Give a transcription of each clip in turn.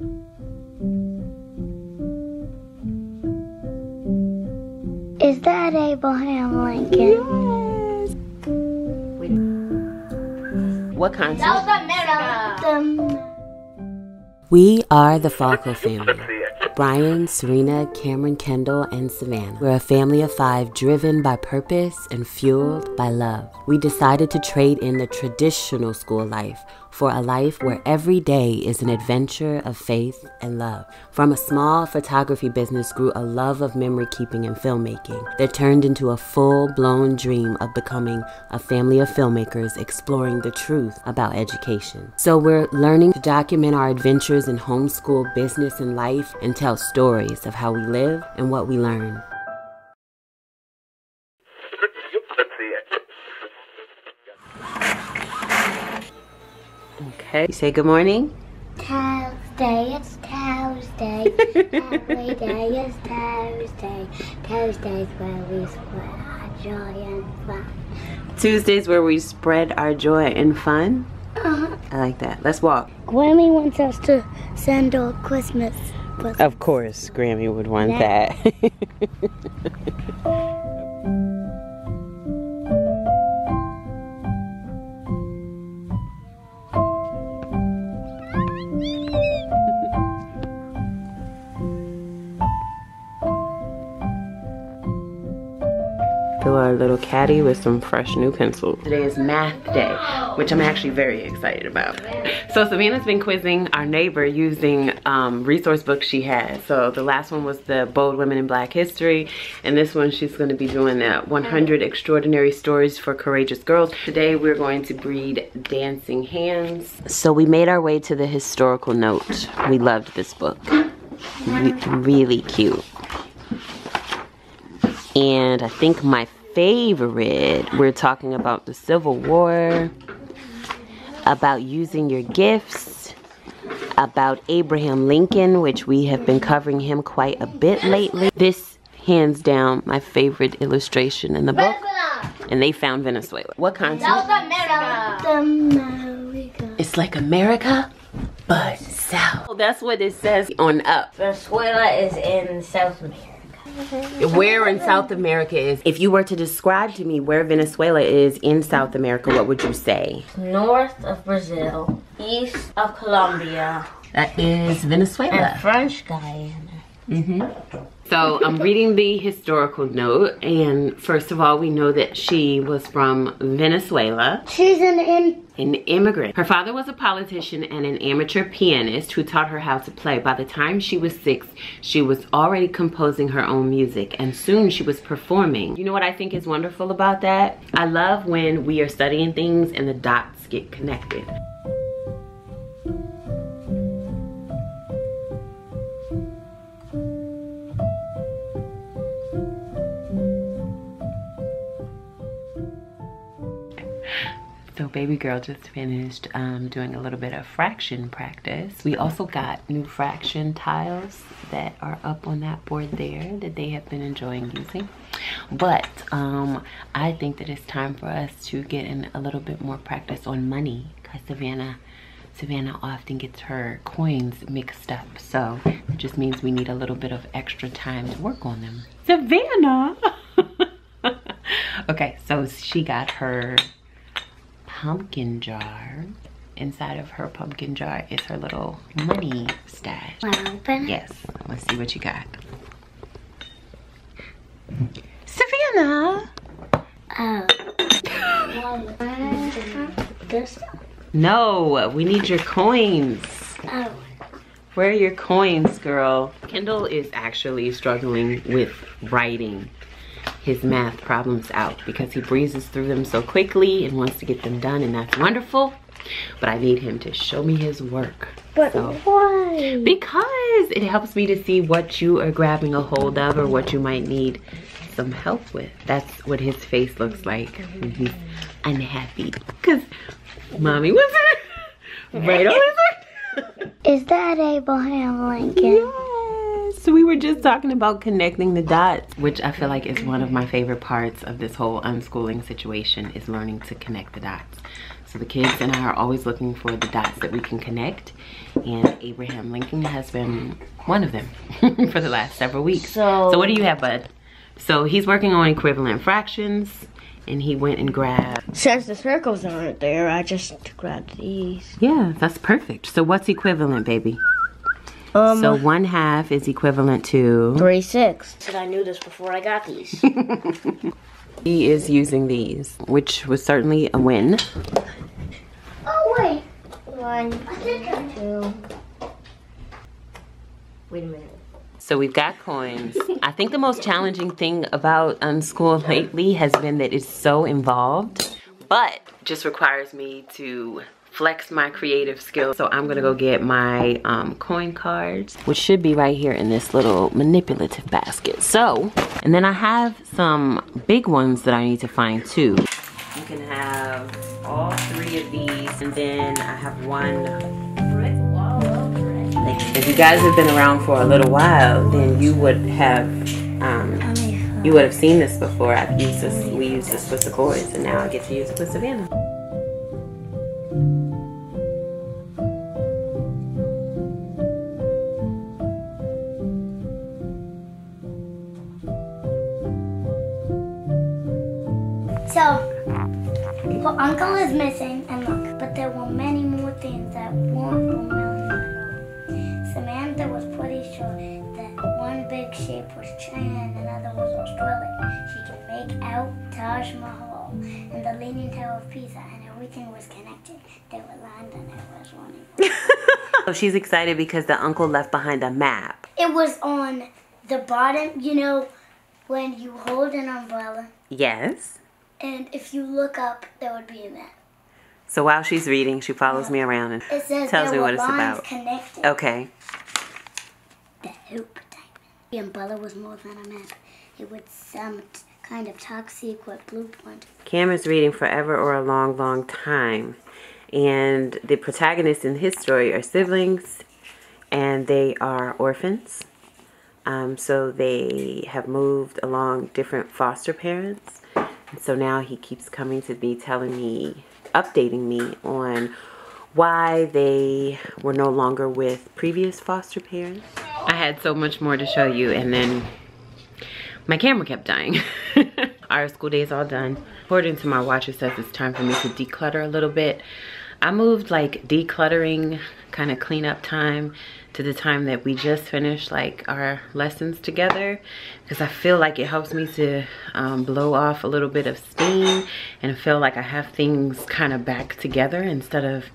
Is that Abraham Lincoln? What continent? Um, We are the FallCo family. Brian, Syreena, Cameron, Kendall, and Savannah. We're a family of five driven by purpose and fueled by love. We decided to trade in the traditional school life for a life where every day is an adventure of faith and love. From a small photography business grew a love of memory keeping and filmmaking that turned into a full blown dream of becoming a family of filmmakers exploring the truth about education. So we're learning to document our adventures in homeschool business and life and tell stories of how we live and what we learn. Okay, you say good morning. Tuesday, it's Tuesday. Every day is Tuesday. Tuesday's where we spread our joy and fun. Tuesdays where we spread our joy and fun. Uh-huh. I like that. Let's walk. Grammy wants us to send her Christmas presents. Of course, Grammy would want Yeah. that. caddy with some fresh new pencils. Today is math day, which I'm actually very excited about. So Savannah's been quizzing our neighbor using um, resource books she has. So the last one was the Bold Women in Black History, and this one she's gonna be doing the 100 Extraordinary Stories for Courageous Girls. Today we're going to breed dancing hands. So we made our way to the historical note. We loved this book. Re- really cute. And I think my favorite, we're talking about the Civil War, about using your gifts, about Abraham Lincoln, which we have been covering him quite a bit lately. This, hands down, my favorite illustration in the book. And they found Venezuela. What continent? South America. It's like America, but south. That's what it says on up. Venezuela is in South America. Mm-hmm. Where in South America is, if you were to describe to me where Venezuela is in South America, what would you say? North of Brazil, east of Colombia, That is and Venezuela. French Guiana. Mm-hmm. So I'm reading the historical note, and first of all, we know that she was from Venezuela, She's an in. An immigrant. Her father was a politician and an amateur pianist who taught her how to play. By the time she was six, she was already composing her own music, and soon she was performing. You know what I think is wonderful about that? I love when we are studying things and the dots get connected. Baby girl just finished um, doing a little bit of fraction practice. We also got new fraction tiles that are up on that board there that they have been enjoying using. But um, I think that it's time for us to get in a little bit more practice on money because Savannah Savannah often gets her coins mixed up. So it just means we need a little bit of extra time to work on them. Savannah! okay, so she got her pumpkin jar. Inside of her pumpkin jar is her little money stash. Wanna open? Yes, let's see what you got. Savannah! Oh. This. No, we need your coins. Oh. Where are your coins, girl? Kendall is actually struggling with writing his math problems out because he breezes through them so quickly and wants to get them done and that's wonderful. But I need him to show me his work. But So- why? Because it helps me to see what you are grabbing a hold of or what you might need some help with. That's what his face looks like when he's unhappy. Because mommy was right on his Is that Abraham Lincoln? Yes. We were just talking about connecting the dots, which I feel like is one of my favorite parts of this whole unschooling situation is learning to connect the dots. So the kids and I are always looking for the dots that we can connect. And Abraham Lincoln has been one of them for the last several weeks. So, so what do you have, bud? So he's working on equivalent fractions and he went and grabbed. Since the circles aren't there, I just grabbed these. Yeah, that's perfect. So what's equivalent, baby? Um, so one half is equivalent to... three six. Said I knew this before I got these. He is using these, which was certainly a win. Oh, wait. One, I think I two. Wait a minute. So we've got coins. I think the most challenging thing about Unschool lately has been that it's so involved, but just requires me to flex my creative skills. So I'm gonna go get my um, coin cards, which should be right here in this little manipulative basket. So, and then I have some big ones that I need to find too. You can have all three of these, and then I have one if you guys have been around for a little while, then you would have um, you would have seen this before. I've used this. We used this with the coins, and now I get to use it with Savannah. Things that weren't known. Samantha was pretty sure that one big shape was China and another was Australia. She could make out Taj Mahal and the Leaning Tower of Pisa, and everything was connected. They were and it was running. So she's excited because the uncle left behind a map. it was on the bottom, you know, when you hold an umbrella, Yes. and if you look up, there would be a map. So while she's reading, she follows me around and tells me what it's about. connected. Okay. The Hope diamond. The umbrella was more than a map. It was some kind of toxic secret blueprint. Cam is reading Forever or a Long, Long Time. And the protagonists in his story are siblings and they are orphans. Um, so they have moved along different foster parents. And so now he keeps coming to me, telling me, updating me on why they were no longer with previous foster parents. I had so much more to show you, and then my camera kept dying. Our school day is all done. According to my watch, it says it's time for me to declutter a little bit. I moved like decluttering, kind of cleanup time to the time that we just finished like our lessons together because I feel like it helps me to um, blow off a little bit of steam and feel like I have things kind of back together instead of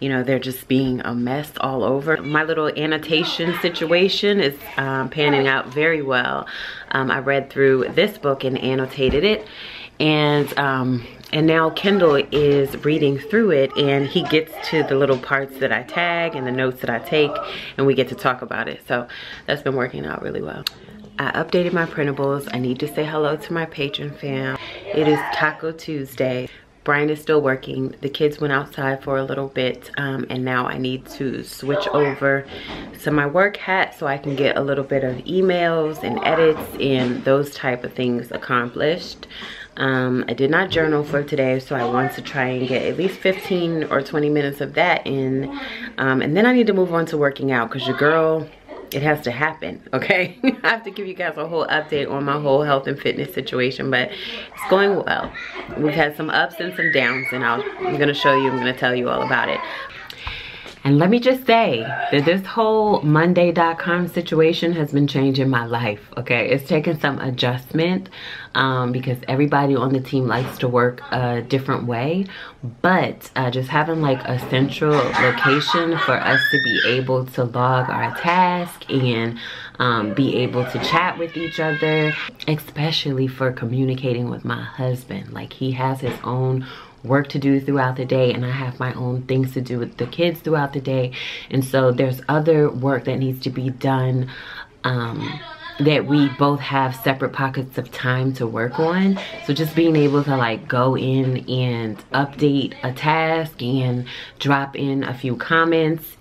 you know, they're just being a mess all over. My little annotation situation is um, panning out very well. Um, I read through this book and annotated it. And um, and now Kendall is reading through it and he gets to the little parts that I tag and the notes that I take and we get to talk about it. So that's been working out really well. I updated my printables. I need to say hello to my Patreon fam. It is Taco Tuesday. Brian is still working. The kids went outside for a little bit um, and now I need to switch over to my work hat so I can get a little bit of emails and edits and those type of things accomplished. Um, I did not journal for today, so I want to try and get at least 15 or 20 minutes of that in. Um, and then I need to move on to working out because your girl, it has to happen, okay? I have to give you guys a whole update on my whole health and fitness situation, but it's going well. We've had some ups and some downs, and I'll, I'm gonna show you, I'm gonna tell you all about it. And let me just say that this whole Monday.com situation has been changing my life, okay? It's taken some adjustment um, because everybody on the team likes to work a different way. But uh, just having like a central location for us to be able to log our task and um, be able to chat with each other, especially for communicating with my husband. Like he has his own work to do throughout the day and I have my own things to do with the kids throughout the day and so there's other work that needs to be done um, that we both have separate pockets of time to work on so just being able to like go in and update a task and drop in a few comments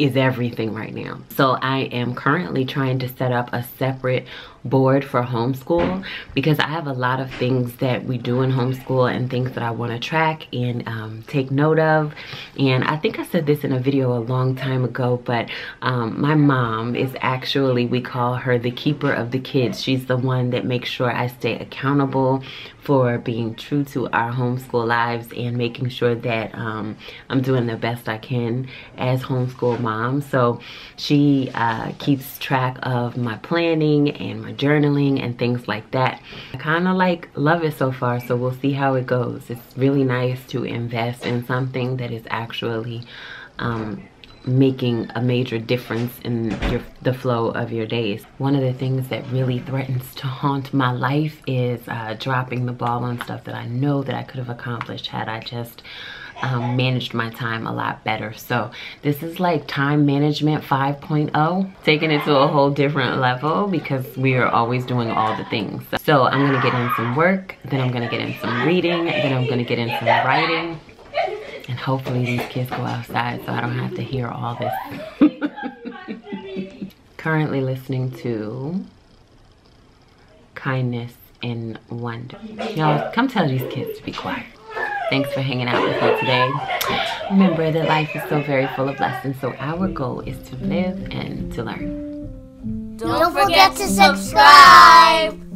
is everything right now. So I am currently trying to set up a separate board for homeschool because I have a lot of things that we do in homeschool and things that I want to track and um, take note of. And I think I said this in a video a long time ago, but um, my mom is actually, we call her the keeper of the kids. She's the one that makes sure I stay accountable for being true to our homeschool lives and making sure that um, I'm doing the best I can as homeschool mom. So she uh, keeps track of my planning and my journaling and things like that. I kind of like love it so far, so we'll see how it goes. It's really nice to invest in something that is actually um, making a major difference in your, the flow of your days. One of the things that really threatens to haunt my life is uh, dropping the ball on stuff that I know that I could have accomplished had I just um, managed my time a lot better. So this is like time management 5.0, taking it to a whole different level because we are always doing all the things. So I'm gonna get in some work, then I'm gonna get in some reading, then I'm gonna get in some writing, and hopefully these kids go outside so I don't have to hear all this. Currently listening to Kindness and Wonder. Y'all, come tell these kids to be quiet. Thanks for hanging out with me today. Remember that life is so very full of lessons, so our goal is to live and to learn. Don't forget to subscribe.